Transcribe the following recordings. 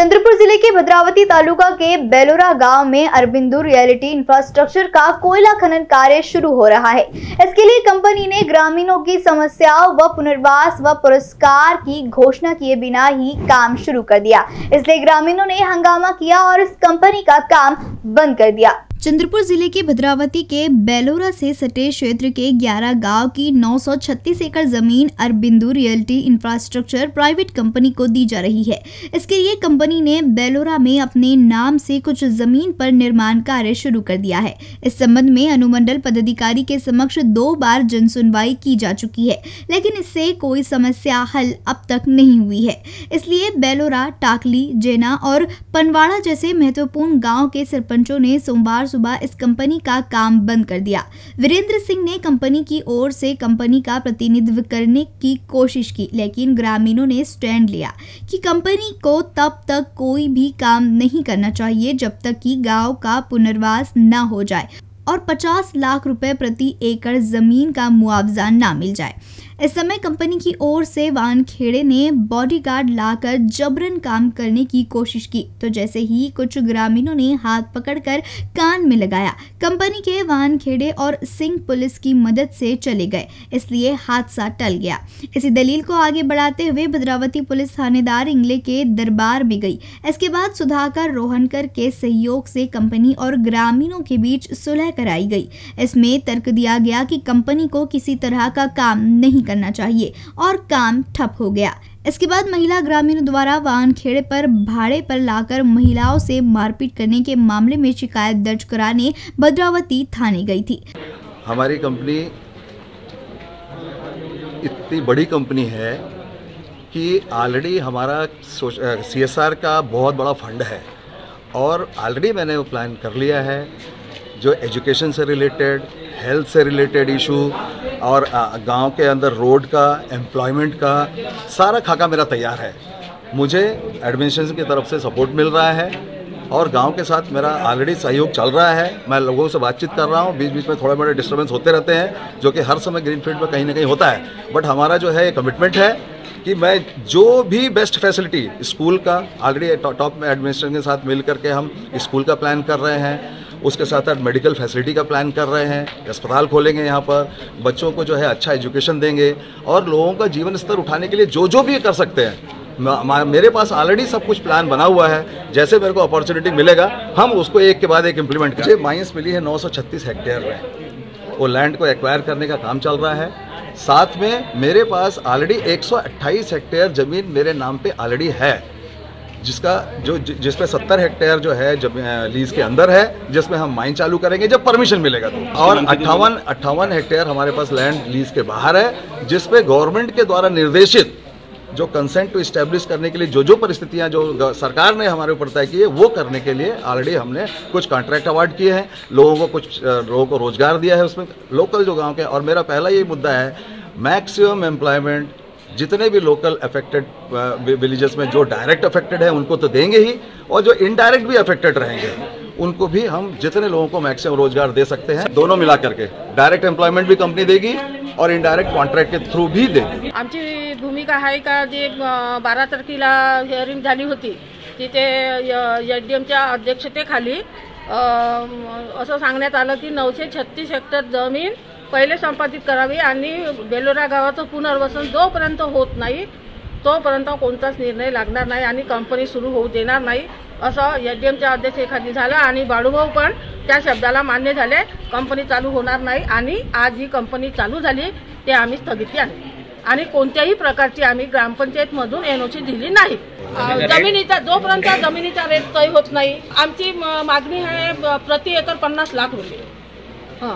चंद्रपुर ज़िले के भद्रावती तालुका के बेलोरा गाँव में अरबिंदु रियलिटी इंफ्रास्ट्रक्चर का कोयला खनन कार्य शुरू हो रहा है। इसके लिए कंपनी ने ग्रामीणों की समस्याओं व पुनर्वास व पुरस्कार की घोषणा किए बिना ही काम शुरू कर दिया। इसलिए ग्रामीणों ने हंगामा किया और इस कंपनी का काम बंद कर दिया। चंद्रपुर ज़िले के भद्रावती के बेलोरा से सटे क्षेत्र के 11 गाँव की 936 एकड़ ज़मीन Arbindu realty infrastructure private company को दी जा रही है। इसके लिए कंपनी ने बेलोरा में अपने नाम से कुछ ज़मीन पर निर्माण कार्य शुरू कर दिया है। इस संबंध में अनुमंडल पदाधिकारी के समक्ष दो बार जन सुनवाई की जा चुकी है, लेकिन इससे कोई समस्या हल अब तक नहीं हुई है। इसलिए बेलोरा, टाकली, जेना और पनवाड़ा जैसे महत्वपूर्ण गाँव के सरपंचों ने सोमवार सुबह इस कंपनी का काम बंद कर दिया। वीरेंद्र सिंह ने कंपनी की ओर से कंपनी का प्रतिनिधित्व करने की कोशिश की, लेकिन ग्रामीणों ने स्टैंड लिया कि कंपनी को तब तक कोई भी काम नहीं करना चाहिए जब तक कि गाँव का पुनर्वास न हो जाए। और 50 लाख रुपए प्रति एकड़ ज़मीन का मुआवजा न मिल जाए। इस समय कंपनी की ओर से वाहन खेड़े ने बॉडीगार्ड लाकर जबरन काम करने की कोशिश की। तो जैसे ही कुछ ग्रामीणों ने हाथ पकड़कर कान में लगाया, कंपनी के वाहन खेड़े और सिंह पुलिस की मदद से चले गए, इसलिए हादसा टल गया। इसी दलील को आगे बढ़ाते हुए भद्रावती पुलिस थानेदार इंगले के दरबार में गई। इसके बाद सुधाकर रोहनकर के सहयोग से कंपनी और ग्रामीणों के बीच सुलह कराई गई। इसमें तर्क दिया गया कि कंपनी को किसी तरह का काम नहीं करना चाहिए और काम ठप हो गया। इसके बाद महिला ग्रामीणों द्वारा वाहन खेड़े पर भाड़े पर लाकर महिलाओं से मारपीट करने के मामले में शिकायत दर्ज कराने भद्रावती थाने गई थी। हमारी कंपनी, इतनी बड़ी कंपनी है कि ऑलरेडी हमारा सीएसआर का बहुत बड़ा फंड है और ऑलरेडी मैंने वो प्लान कर लिया है। जो एजुकेशन से रिलेटेड हेल्थ से रिलेटेड इशू और गाँव के अंदर रोड का एम्प्लॉयमेंट का, सारा खाका मेरा तैयार है। मुझे एडमिनिस्ट्रेशन की तरफ़ से सपोर्ट मिल रहा है, और गाँव के साथ मेरा ऑलरेडी सहयोग चल रहा है। मैं लोगों से बातचीत कर रहा हूँ बीच बीच में थोड़े बड़े डिस्टर्बेंस होते रहते हैं, जो कि हर समय ग्रीन फ़ील्ड में कहीं ना कहीं होता है। बट हमारा जो है, ये कमिटमेंट है कि मैं जो भी बेस्ट फैसिलिटी स्कूल का ऑलरेडी टॉप में एडमिनिस्ट्रेशन के साथ मिल करके हम स्कूल का प्लान कर रहे हैं। उसके साथ साथ मेडिकल फैसिलिटी का प्लान कर रहे हैं, अस्पताल खोलेंगे यहाँ पर, बच्चों को जो है अच्छा एजुकेशन देंगे और लोगों का जीवन स्तर उठाने के लिए जो जो भी कर सकते हैं। मेरे पास ऑलरेडी सब कुछ प्लान बना हुआ है, जैसे मेरे को अपॉर्चुनिटी मिलेगा, हम उसको एक के बाद एक इम्प्लीमेंट करें। माइंस मिली है 936 हेक्टेयर में। वो लैंड को एक्वायर करने का काम चल रहा है। साथ में मेरे पास ऑलरेडी 128 हेक्टेयर ज़मीन मेरे नाम पे ऑलरेडी है। जिसका जो जिसमें सत्तर हेक्टेयर जो है जब लीज के अंदर है जिसमें हम माइन चालू करेंगे जब परमिशन मिलेगा तो। और अट्ठावन अट्ठावन हेक्टेयर हमारे पास लैंड लीज के बाहर है जिसपे गवर्नमेंट के द्वारा निर्देशित जो कंसेंट टू इस्टेब्लिश करने के लिए जो जो परिस्थितियाँ जो सरकार ने हमारे ऊपर तय की है वो करने के लिए ऑलरेडी हमने कुछ कॉन्ट्रैक्ट अवार्ड किए हैं। लोगों को कुछ लोगों को रोज़गार दिया है उसमें। लोकल जो गाँव के और मेरा पहला यही मुद्दा है मैक्सिमम एम्प्लॉयमेंट जितने भी लोकल अफेक्टेड विलेजेस में जो डायरेक्ट अफेक्टेड है, उनको तो देंगे ही, और जो इनडायरेक्ट भी अफेक्टेड रहेंगे, उनको भी हम जितने लोगों को मैक्सिमम रोज़गार दे सकते हैं, दोनों मिला करके। डायरेक्ट एम्प्लॉयमेंट भी कंपनी देगी, और इनडायरेक्ट कॉन्ट्रॅक्ट के थ्रू भी देगी। आमची भूमिका आहे का जे बारा तारखेला हिअरिंग झाली होती, तिथे एस डी अध्यक्षतेखाली असं सांगण्यात आलं की नऊशे छत्तीस हेक्टर ज़मीन पहिले संपादित करावी आणि बेलोरा गावाचं पुनर्वसन जोपर्यंत होत नाही तोपर्यंत कोणताच निर्णय लागणार नाही आणि कंपनी सुरू होऊ देणार नाही असं एस डी एमच्या अध्यक्षतेखाली झालं आणि बाळूभाऊ पण त्या शब्दाला मान्य झाले कंपनी चालू होणार नाही आणि आज ही कंपनी चालू झाली ते आम्ही स्थगिती आहे. आणि कोणत्याही प्रकारची आम्ही ग्रामपंचायतमधून एनओसी दिली नाही. जमिनीचा जोपर्यंत जमिनीचा रेट तय होत नाही आमची मागणी आहे प्रति एकर पन्नास लाख रुपये. हां.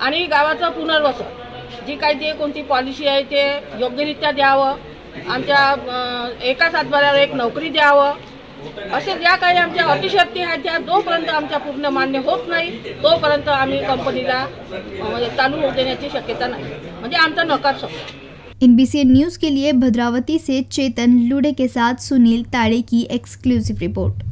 आणि गावाचं पुनर्वसन. जी काही जे कोणती पॉलिसी आहे ते योग्यरित्या द्यावं. आमच्या एकाच सातबाऱ्यावर एक नोकरी द्यावं. असे ज्या काही आमच्या अतिशक्ती आहेत त्या जोपर्यंत आमच्या पूर्ण मान्य होत नाही तोपर्यंत आम्ही कंपनीला म्हणजे चालू होऊ देण्याची शक्यता नाही. म्हणजे आमचा नकार शकतो एनबीसी न्यूज के लिए भद्रावती से चेतन लुडे के साथ सुनील ताड़े की एक्सक्लूसिव रिपोर्ट